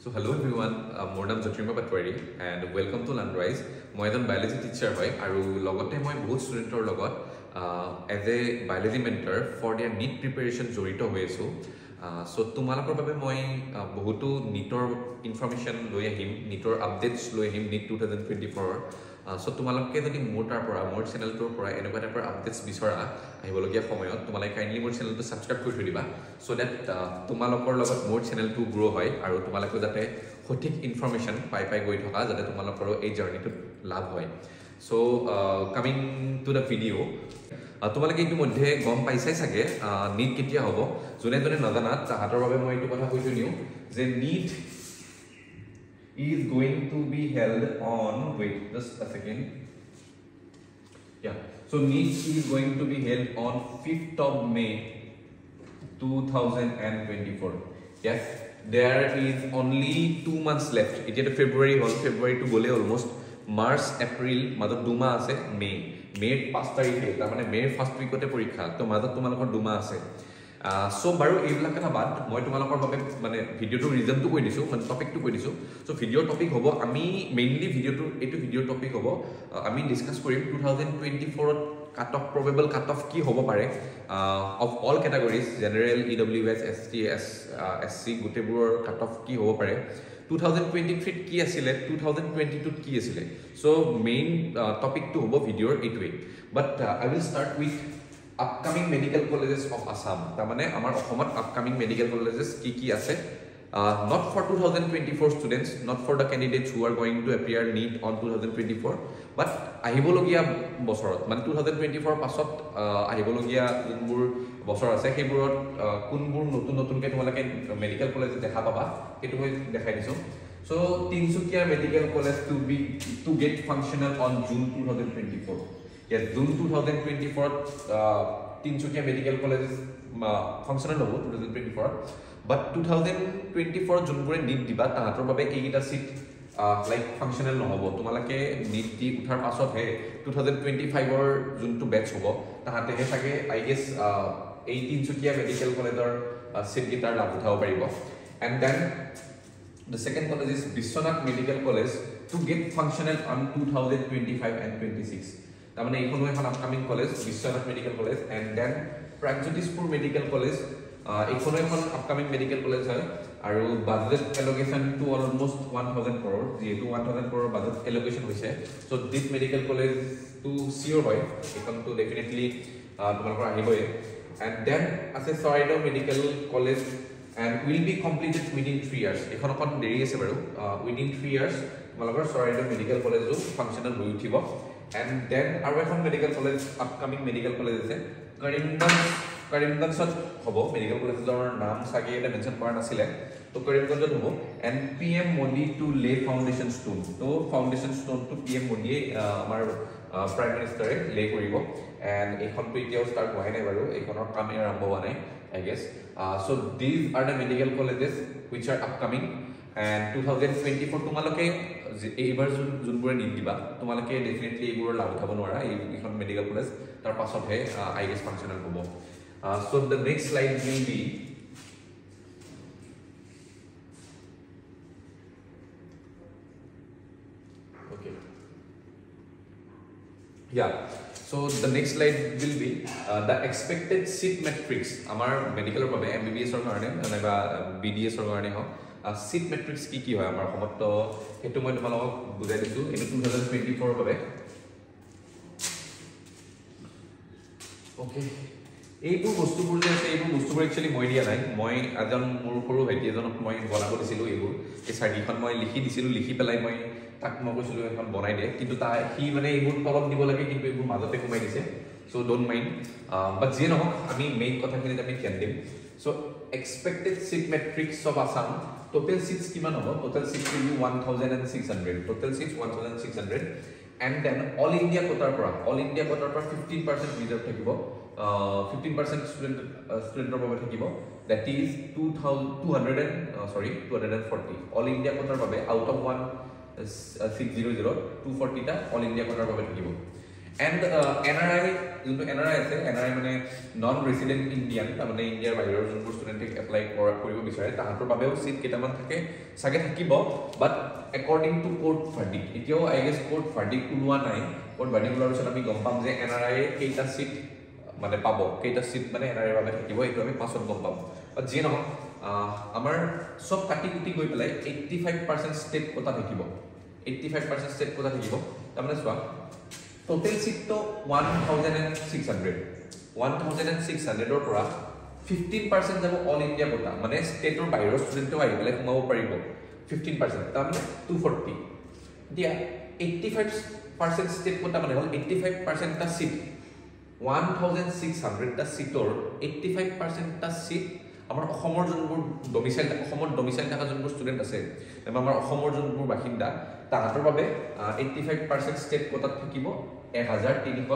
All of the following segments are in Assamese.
মোৰ নাম Jyotirmoy Patowary and welcome to লাণ্ডৰাইজ মই এজন বায়'লজি টিচাৰ হয় আৰু লগতে মই বহুত ষ্টুডেণ্টৰ লগত as a biology mentor for their NEET preparation জড়িত হৈ আছোঁ চ' তোমালোকৰ বাবে মই uh, লৈ আহিম নীটৰ আপডেটছ লৈ আহিম নীট টু থাউজেণ্ড টুৱেণ্টি ফ'ৰৰ চ' তোমালোকে যদি মোৰ তাৰ পৰা মোৰ চেনেলটোৰ পৰা এনেকুৱা টাইপৰ আপডেটছ বিচৰা আহিবলগীয়া সময়ত তোমালোকে কাইণ্ডলি মোৰ চেনেলটো ছাবস্ক্ৰাইব কৰি থৈ দিবা চ' দেট তোমালোকৰ লগত মোৰ চেনেলটো গ্ৰ' হয় আৰু তোমালোকে যাতে সঠিক ইনফৰ্মেশ্যন পাই পাই গৈ থকা যাতে তোমালোকৰো এই জাৰ্ণিটোত লাভ হয়। So' coming to the video' তোমালোকে ইতিমধ্যে গম পাইছাই চাগে নীট কেতিয়া হ'ব? যোনে যোনে নাজানা তাহাঁতৰ বাবে মই এইটো কথা কৈ থৈ দিওঁ যে NEET is going to be held on wait just a second yeah so NEET is going to be held on 5th of May 2024 yes there is only two months left এতিয়া ফেব্ৰুৱাৰী হ'ল ফেব্ৰুৱাৰীটো গ'লে অলমষ্ট মাৰ্চ এপ্ৰিল মাজত দুমাহ আছে মে' মে'ৰ পাঁচ তাৰিখে তাৰমানে মে'ৰ ফাৰ্ষ্ট উইকতে পৰীক্ষা তো মাজত তোমালোকৰ দুমাহ আছে চ' বাৰু এইবিলাক কথা বাদ মই তোমালোকৰ বাবে মানে ভিডিঅ'টোৰ ৰিজনটো কৈ দিছোঁ মানে টপিকটো কৈ দিছোঁ। চ' ভিডিঅ'ৰ টপিক হ'ব আমি মেইনলি ভিডিঅ'টোৰ এইটো ভিডিঅ'ৰ টপিক হ'ব আমি ডিছকাছ কৰিম টু থাউজেণ্ড টুৱেণ্টি ফ'ৰত cut off probable cut off কি হ'ব পাৰে of all categories general E W S S T S S C গোটেইবোৰৰ cut off কি হ'ব পাৰে। টু থাউজেণ্ড টুৱেণ্টি থ্ৰীত কি আছিলে টু থাউজেণ্ড টুৱেণ্টি টুত কি আছিলে। চ' মেইন টপিকটো হ'ব ভিডিঅ'ৰ এইটোৱেই। But I will start with upcoming medical colleges of Assam তাৰমানে আমাৰ অসমত আপকামিং মেডিকেল কলেজেছ কি কি আছে not for two thousand twenty four students not for the candidates who are going to appear NEET on two thousand twenty four but আহিবলগীয়া বছৰত মানে টু থাউজেণ্ড টুৱেণ্টি ফ'ৰ পাছত আহিবলগীয়া যোনবোৰ বছৰ আছে সেইবোৰত কোনবোৰ নতুন নতুনকৈ তোমালোকে মেডিকেল কলেজ দেখা পাবা সেইটো মই দেখাই দিছোঁ। So' Tinsukia medical college to be to get functional on June two thousand twenty four ইয়াত জুন টু থাউজেণ্ড টুৱেণ্টি ফ'ৰত তিনিচুকীয়া মেডিকেল কলেজ ফাংচনেল হ'ব টু থাউজেণ্ড টুৱেণ্টি ফ'ৰত বাট টু থাউজেণ্ড টুৱেণ্টি ফ'ৰত যোনবোৰে নীট দিবা তাহাঁতৰ বাবে এইকেইটা চিট লাইক ফাংচনেল নহ'ব। তোমালোকে নীট দি উঠাৰ পাছতহে টু থাউজেণ্ড টুৱেণ্টি ফাইভৰ যোনটো বেটছ হ'ব তাহাঁতেহে চাগে আই গেছ এই তিনিচুকীয়া মেডিকেল কলেজৰ চিটকেইটাৰ লাভ উঠাব পাৰিব। And then the second college is Biswanath medical college to get functional on two thousand twenty five and twenty six তাৰমানে এইখনো এখন upcoming college Biswanath medical college and then Pragjyotishpur medical college এইখনো এখন আপকামিং মেডিকেল কলেজ হয় আৰু বাজেট এল'কেশ্যনটো অলমষ্ট ওৱান থাউজেণ্ড কৰ'ৰ যিহেতু one thousand crore budget allocation হৈছে। চ' দিছ মেডিকেল কলেজটো চিয়'ৰ হয় এইখনটো ডেফিনেটলি তোমালোকৰ আহিবই। এণ্ড দেন আছে Charaideo medical college and will be completed within three years এইখন অকণ দেৰি আছে বাৰু। উইদিন থ্ৰী ইয়াৰ্ছ তোমালোকৰ চৰাইদেউ মেডিকেল কলেজো ফাংচনেল হৈ উঠিব। এণ্ড দেন আৰু এখন medical college upcoming medical college আছে। কৰিমগঞ্জ কৰিমগঞ্জত হ'ব। মেডিকেল কলেজৰ নাম চাগে এটা মেনশ্যন কৰা নাছিলে। তো কৰিমগঞ্জত হ'ব। And P M Modi to lay foundation stone তো ফাউণ্ডেশ্যন ষ্টোনটো পি এম মোদীয়ে আমাৰ প্ৰাইম মিনিষ্টাৰে লে কৰিব। এণ্ড এইখনটো এতিয়াও ষ্টাৰ্ট হোৱাই নাই বাৰু। এইখনৰ কামেই আৰম্ভ হোৱা নাই I guess so' these are the medical colleges which are upcoming and two thousand twenty four তোমালোকে এইবাৰ যোন যোনবোৰে নীট তোমালোকে ডেফিনেটলি এইবোৰৰ লাভ উঠাব নোৱাৰা। এইখন মেডিকেল কলেজ তাৰ পাছতহে আই গেছ ফাংচনেল হ'ব। So' the next slide will be the next slide will be uh, the expected seat matrix আমাৰ মেডিকেলৰ বাবে এম বি বি এছৰ চিট মেট্ৰিক্স কি কি হয় আমাৰ অসমত? তো সেইটো মই তোমালোকক বুজাই দিছোঁ। এইটো টু থাউজেণ্ড টুৱেণ্টি ফ'ৰৰ বাবে। অ'কে এইবোৰ বস্তুবোৰ যে আছে এইবোৰ বস্তুবোৰ একচুৱেলি মই দিয়া নাই। মই এজন মোৰ সৰু ভাইটি এজনক মই বনাব দিছিলোঁ এইবোৰ। এই চাৰ্টিখন মই লিখি দিছিলোঁ লিখি পেলাই মই তাক মই কৈছিলোঁ এখন বনাই দিয়ে কিন্তু তাৰ সি মানে এইবোৰ তলত দিব লাগে কিন্তু এইবোৰ মাজতে সোমাই দিছে। চ' ডোণ্ট মাইণ্ড বাট যিয়ে নহওক আমি মেইন কথাখিনিত আমি ধ্যান দিম। So' expected seat matrix of Assam total seats কিমান হ'ব? Total be one thousand and six hundred total seats one thousand six hundred and then all India কোটাৰ পৰা অল ইণ্ডিয়া কোটাৰ পৰা ফিফটিন পাৰ্চেণ্ট ৰিজাৰ্ভ থাকিব। ফিফটিন পাৰ্চেণ্ট ষ্টুডেণ্ট ষ্টুডেণ্টৰ বাবে থাকিব। That is two thousand two hundred and sorry two hundred and forty all India কোটাৰ বাবে out of one six zero' zero' two ফৰ্টিটা all India কোটাৰ বাবে থাকিব। এণ্ড এন আৰ আই যোনটো এন আৰ আই আছে. এন আৰ আই মানে নন ৰেচিডেণ্ট ইণ্ডিয়ান তাৰমানে ইণ্ডিয়াৰ বাহিৰৰ যোনবোৰ ষ্টুডেণ্টে এপ্লাই কৰা কৰিব বিচাৰে. তাহাঁতৰ বাবেও চিট কেইটামান থাকে চাগে থাকিব। But according to court verdict এতিয়াও আই গেছ কোৰ্ট ভাৰ্ডিক ওলোৱা নাই। কোৰ্ট ভাৰ্ডিক ওলোৱাৰ পিছত আমি গম পাম যে এন আৰ আইয়ে কেইটা চিট মানে পাব। কেইটা চিট মানে এন আৰ আইৰ বাবে থাকিব এইটো আমি পাছত গম পাম। বাট যিয়ে নহওক আমাৰ চব কাটি কুটি গৈ পেলাই eighty five percent state quota থাকিব। Eighty five percent state quota থাকিব। তাৰমানে চোৱা total চিটটো one thousand and six hundred one thousand and six হাণ্ড্ৰেডৰ পৰা ফিফটিন পাৰ্চেণ্ট যাব অল ইণ্ডিয়া কোটা মানে ষ্টেটৰ বাহিৰৰ ষ্টুডেণ্টেও আহি পেলাই সোমাব পাৰিব। ফিফটিন পাৰ্চেণ্ট তাৰমানে টু ফৰ্টি এতিয়া eighty five percent state quota মানে হ'ল এইট্টি ফাইভ পাৰ্চেণ্টটা চিট ওৱান থাউজেণ্ড ছিক্স হাণ্ড্ৰেডটা চিটৰ এইট্টি ফাইভ পাৰ্চেণ্টটা চিট আমাৰ অসমৰ যোনবোৰ ডমিচাইল অসমত ডমিচাইল থকা যোনবোৰ ষ্টুডেণ্ট আছে আমাৰ অসমৰ যোনবোৰ বাসিন্দা তাহাঁতৰ বাবে এইট্টি ফাইভ পাৰ্চেণ্ট ষ্টেট কোটাত থাকিব এক হাজাৰ তিনিশ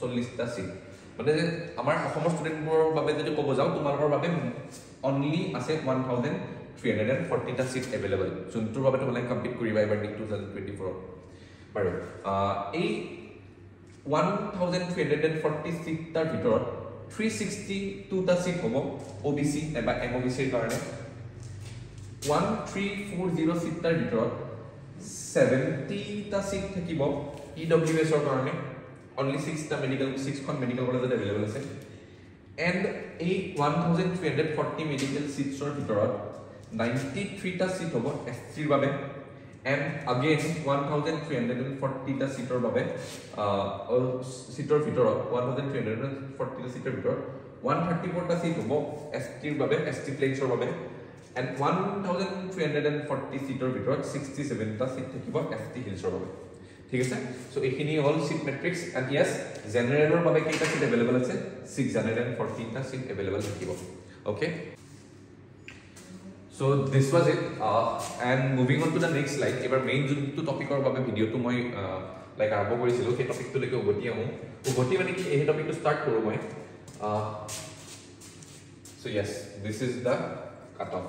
চল্লিছটা চিট মানে আমাৰ অসমৰ ষ্টুডেণ্টবোৰৰ বাবে যদি ক'ব যাওঁ তোমালোকৰ বাবে অনলি আছে one thousand three hundred and ফৰ্টিটা seat available যোনটোৰ বাবে তোমালোকে কমপ্লিট কৰিবা এইবাৰ নিক টু থাউজেণ্ড টুৱেণ্টি ফ'ৰত বাৰু এই one thousand three hundred and forty চিটটাৰ ভিতৰত থ্ৰী ছিক্সটি টুটা চিট হ'ব অ' বি চি নাইবা এম অ' বি চিৰ কাৰণে। ওৱান থ্ৰী ফ'ৰ জিৰ' চিটটাৰ ভিতৰত ছেভেণ্টিটা চিট থাকিব। ই ডব্লিউ এছৰ কাৰণে। অনলি ছিক্সটা মেডিকেল ছিক্সখন মেডিকেল কলেজত এভেইলেবল আছে। এণ্ড এই one thousand three hundred forty medical চিটছৰ ভিতৰত নাইণ্টি থ্ৰীটা চিট হ'ব এছ চিৰ বাবে। And again one thousand three hundred and ফৰ্টিটা চিটৰ বাবে চিটৰ ভিতৰত one thousand three hundred and ফৰ্টিটা চিটৰ ভিতৰত ওৱান থাৰ্টি ফ'ৰটা চিট হ'ব এছ টিৰ বাবে এছ টি প্লেনছৰ বাবে। মেইন যোনটো টপিকৰ বাবে ভিডিঅ'টো মই লাইক আৰম্ভ কৰিছিলোঁ সেই টপিকটোলৈকে উভতি আহোঁ। কি সেই টপিকটো ষ্টাৰ্ট কৰোঁ মই। দ্য কাট অফ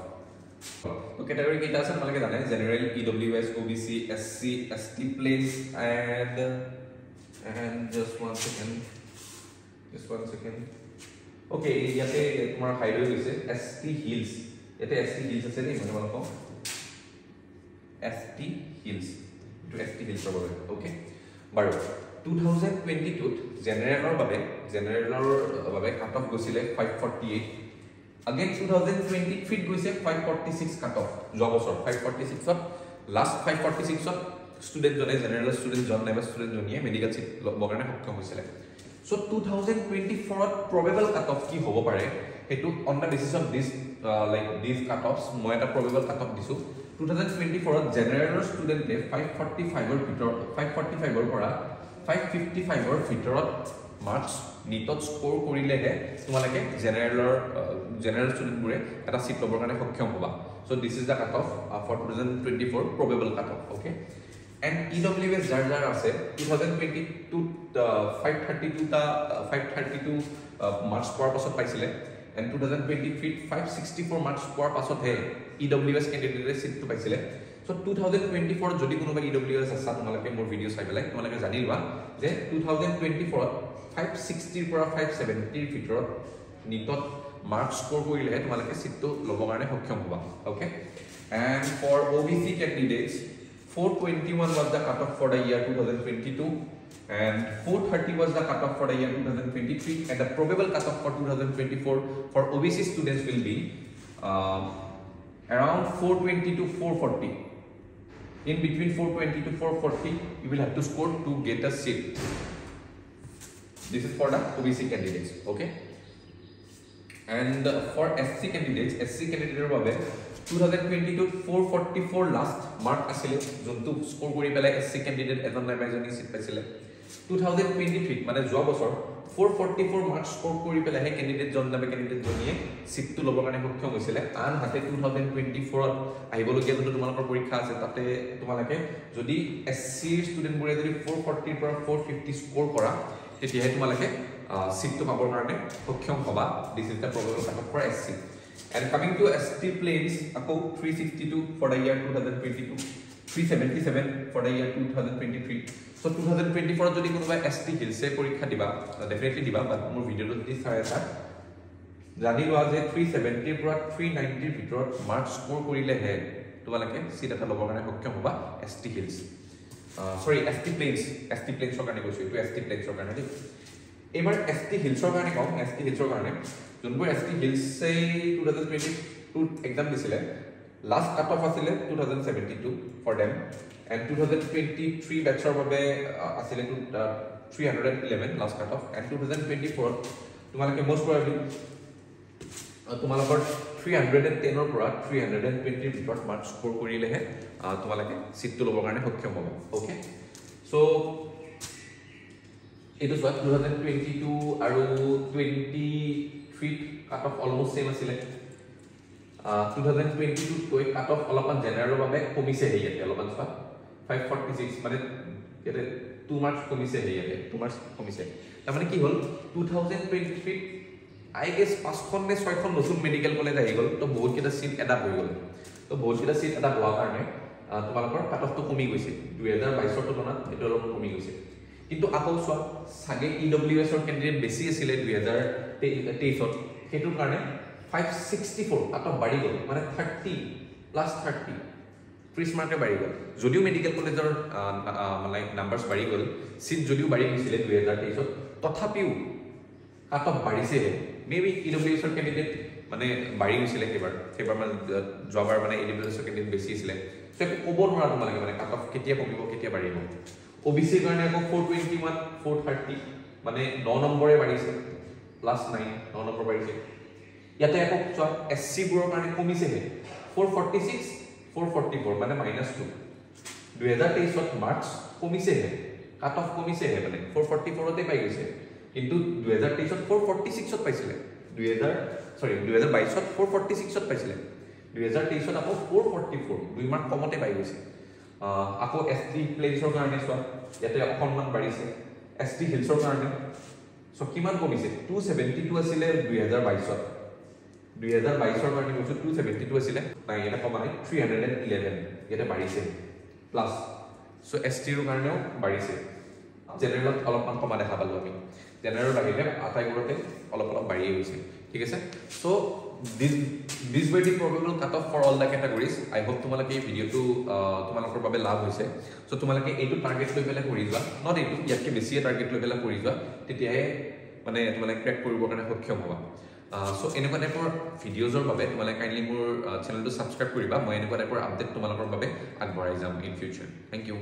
কেটেগৰী কেইটা আছে তোমালোকে জানে general E W S O' B C S C S T plains and and just one second just one second okay ইয়াতে তোমাৰ হাইড হৈ গৈছে এছ টি হিলছ ইয়াতে এছ টি হিলছ আছে দেই মই তোমালোকক এছ টি হিলছ এইটো এছ টি হিলছৰ বাবে অ'কে বাৰু টু থাউজেণ্ড টুৱেণ্টি টুত জেনেৰেলৰ বাবে জেনেৰেলৰ বাবে কাট অফ গৈছিলে five forty eight again two thousand twenty থ্ৰীত গৈছে five forty six cut off যোৱা বছৰ ফাইভ ফৰ্টি ছিক্সত লাষ্ট ফাইভ ফৰ্টি ছিক্সত ষ্টুডেণ্টজনে জেনেৰেল ষ্টুডেণ্টজন নাইবা ষ্টুডেণ্টজনীয়ে মেডিকেল চিট ল'বৰ কাৰণে সক্ষম হৈছিলে। চ' টু থাউজেণ্ড টুৱেণ্টি ফ'ৰত প্ৰবেবল কাট অফ কি হ'ব পাৰে সেইটো on the basis of this like this cut offs মই এটা প্ৰবেবল কাট অফ দিছোঁ। টু থাউজেণ্ড টুৱেণ্টি ফ'ৰত জেনেৰেলৰ ষ্টুডেণ্টে ফাইভ ফৰ্টি ফাইভৰ ভিতৰত ফাইভ ফৰ্টি ফাইভৰ পৰা ফাইভ ফিফটি ফাইভৰ ভিতৰত মাৰ্কছ নিটত স্ক'ৰ কৰিলেহে তোমালোকে জেনেৰেলৰ জেনেৰেল ষ্টুডেণ্টবোৰে এটা চিট ল'বৰ কাৰণে সক্ষম হ'বা। So' this is the cut off for two thousand twenty four probable cut off okay and E W S যাৰ যাৰ আছে টু থাউজেণ্ড টুৱেণ্টি টুত ফাইভ থাৰ্টি টুটা ফাইভ থাৰ্টি টু মাৰ্কছ পোৱাৰ পাছত পাইছিলে। এণ্ড টু থাউজেণ্ড টুৱেণ্টি থ্ৰীত ফাইভ ছিক্সটি ফ'ৰ মাৰ্কছ পোৱাৰ পাছতহে ই ডব্লিউ এছ কেণ্ডিডেটে চিটটো পাইছিলে। চ' টু থাউজেণ্ড টুৱেণ্টি ফ'ৰত যদি কোনোবা ই ডব্লিউ এছ আছা তোমালোকে মোৰ ভিডিঅ' চাই পেলাই তোমালোকে জানি লোৱা যে টু থাউজেণ্ড টুৱেণ্টি ফ'ৰত ফাইভ ছিক্সটিৰ পৰা ফাইভ ছেভেণ্টিৰ ভিতৰত নিটত মাৰ্কছ স্ক'ৰ কৰিলেহে তোমালোকে চিটটো ল'বৰ কাৰণে সক্ষম হ'বা okay and for O' B C candidates four twenty one was the cut off for the year two thousand twenty two and 430 was the cutoff for the year 2023 and the probable cutoff for 2024 for OBC students will be um, around 420 to 440 in between 420 to 440 you will have to score to get a seat this is for the OBC candidates okay and uh, for SC candidates SC candidate বাবে 2022 444 লাষ্ট মাৰ্ক আছিলে যোনটো স্ক'ৰ কৰি পেলাই এছ চি কেণ্ডিডেট এজন নাইবা এজনী চিট পাইছিলে টু থাউজেণ্ড টুৱেণ্টি থ্ৰীত মানে যোৱা বছৰ four forty four marks score কৰি পেলাইহে কেণ্ডিডেটজন নাইবা কেণ্ডিডেটজনীয়ে চিটটো ল'বৰ কাৰণে সক্ষম হৈছিলে। আনহাতে টু থাউজেণ্ড টুৱেণ্টি ফ'ৰত আহিবলগীয়া যোনটো তোমালোকৰ পৰীক্ষা আছে তাতে তোমালোকে যদি এছ চিৰ ষ্টুডেণ্টবোৰে যদি ফ'ৰ ফৰ্টিৰ পৰা ফ'ৰ ফিফটি স্ক'ৰ কৰা তেতিয়াহে তোমালোকে চিটটো পাবৰ কাৰণে সক্ষম হ'বা। This is the problem for S C And coming to ST planes, আকৌ 362 for the year 2022. জানি লোৱা যে থ্ৰী ছেভেণ্টিৰ পৰা থ্ৰী নাইণ্টিৰ ভিতৰত মাৰ্কছ স্ক'ৰ কৰিলেহে তোমালোকে চিট এটা ল'বৰ কাৰণে সক্ষম হ'বা S T hills sorry S T plains S T প্লেইনছৰ কাৰণে কৈছোঁ এইটো এছ টি প্লেইনছৰ কাৰণে দেই। এইবাৰ এছ টি হিলছৰ কাৰণে কওঁ এছ টি হিলছৰ কাৰণে। যোনবোৰ এছ টি হিলছেই টু থাউজেণ্ড টুৱেণ্টি টুত এক্সাম দিছিলে লাষ্ট কাট অফ আছিলে two thousand seventy two for them and two thousand twenty three বেটছৰ বাবে আছিলে two three hundred and eleven last cut off and two thousand twenty ফ'ৰত তোমালোকে মষ্ট প্ৰবেবলি তোমালোকৰ থ্ৰী হাণ্ড্ৰেড এণ্ড টেনৰ পৰা থ্ৰী হাণ্ড্ৰেড এণ্ড টুৱেণ্টিৰ ভিতৰত মাৰ্কছ স্ক'ৰ কৰিলেহে তোমালোকে ছিটটো ল'বৰ কাৰণে সক্ষম হ'বা। অ'কে চ' এইটো চোৱা টু থাউজেণ্ড টুৱেণ্টি টু আৰু টুৱেণ্টি থ্ৰীত কাট অফ অলমষ্ট ছেইম আছিলে। টু থাউজেণ্ড টুৱেণ্টি টুতকৈ কাট অফ অলপমান জেনেৰেলৰ বাবে কমিছেহে ইয়াতে অলপমান ফৰ্টি ছিক্স মানে ইয়াতে টু মাৰ্কছ কমিছেহে ইয়াতে টু মাৰ্কছ কমিছে। তাৰমানে কি হ'ল টু থাউজেণ্ড টুৱেণ্টি থ্ৰীত আই গেছ পাঁচখন নে ছয়খন নতুন মেডিকেল কলেজ আহি গ'ল তো বহুতকেইটা চিট এডাপ হৈ গ'ল। তো বহুতকেইটা চিট এডাপ হোৱাৰ কাৰণে তোমালোকৰ কাট অফটো কমি গৈছে। দুহেজাৰ বাইছৰ তুলনাত এইটো অলপ কমি গৈছে। কিন্তু আকৌ চোৱা চাগে ই ডব্লিউ এছৰ কেণ্ডিডেট বেছি আছিলে দুহেজাৰ তেইছত সেইটোৰ কাৰণে five sixty four cut off বাঢ়ি গ'ল মানে থাৰ্টি প্লাছ থাৰ্টি ত্ৰিছ মাৰ্কে বাঢ়ি গ'ল। যদিও মেডিকেল কলেজৰ লাইক নাম্বাৰ্ছ বাঢ়ি গ'ল চিট যদিও বাঢ়ি গৈছিলে দুহেজাৰ তেইছত তথাপিও কাট অফ বাঢ়িছেহে। মে বি ই ডব্লিউ এছৰ কেণ্ডিডেট মানে বাঢ়ি গৈছিলে সেইবাৰ সেইবাৰ মানে যোৱাবাৰ মানে ই ডব্লিউ এছৰ কেণ্ডিডেট বেছি আছিলে। চ' একো ক'ব নোৱাৰা তোমালোকে মানে কাট অফ কেতিয়া কমিব কেতিয়া বাঢ়িব। অ' বি চিৰ কাৰণে আকৌ four twenty one four thirty মানে ন নম্বৰে বাঢ়িছে প্লাছ নাইন ন নম্বৰ বাঢ়িছে। ইয়াতে আকৌ চোৱা এছ চিবোৰৰ কাৰণে কমিছেহে। Four forty six four forty four মানে মাইনাছ টু দুহেজাৰ তেইছত মাৰ্কছ কমিছেহে। কাট অফ কমিছেহে মানে। ফ'ৰ ফৰ্টি ফ'ৰতে পাই গৈছে। কিন্তু দুহেজাৰ তেইছত ফ'ৰ ফৰ্টি ছিক্সত পাইছিলে। দুহেজাৰ চৰি দুহেজাৰ বাইছত ফ'ৰ ফৰ্টি ছিক্সত পাইছিলে। দুহেজাৰ তেইছত আকৌ ফ'ৰ ফৰ্টি ফ'ৰ দুই মাৰ্ক কমতে পাই গৈছে। আকৌ এছ টি প্লেইনছৰ কাৰণে চোৱা ইয়াতে অকণমান বাঢ়িছে। এছ টি হিলছৰ কাৰণে। চ' কিমান কমিছে? টু ছেভেণ্টি টু আছিলে দুহেজাৰ বাইছত দুহেজাৰ বাইছৰ কাৰণে কৈছোঁ টু ছেভেণ্টি টু আছিলে নাই ইয়াতে কমাই থ্ৰী হাণ্ড্ৰেড এণ্ড ইলেভেন ইয়াতে বাঢ়িছে প্লাছ চ' এছ টিৰ কাৰণেও বাঢ়িছে। জেনেৰেলত অলপমান কমা দেখা পালোঁ আমি। জেনেৰেল বাঢ়িলে আটাইবোৰতে অলপ অলপ বাঢ়িয়ে গৈছে ঠিক আছে? So' this this way the probable cut off for all the categories I hope তোমালোকে এই ভিডিঅ'টো তোমালোকৰ বাবে লাভ হৈছে। চ' তোমালোকে এইটো টাৰ্গেট লৈ পেলাই কৰি যোৱা নট এইটো ইয়াতকৈ বেছিয়ে টাৰ্গেট লৈ পেলাই কৰি যোৱা তেতিয়াহে মানে তোমালোকে ক্ৰেক কৰিবৰ কাৰণে সক্ষম হ'বা। চ' এনেকুৱা টাইপৰ ভিডিঅ'জৰ বাবে তোমালোকে কাইণ্ডলি মোৰ চেনেলটো ছাবস্ক্ৰাইব কৰিবা। মই এনেকুৱা টাইপৰ আপডেট তোমালোকৰ বাবে আগবঢ়াই যাম ইন ফিউচাৰ থেংক ইউ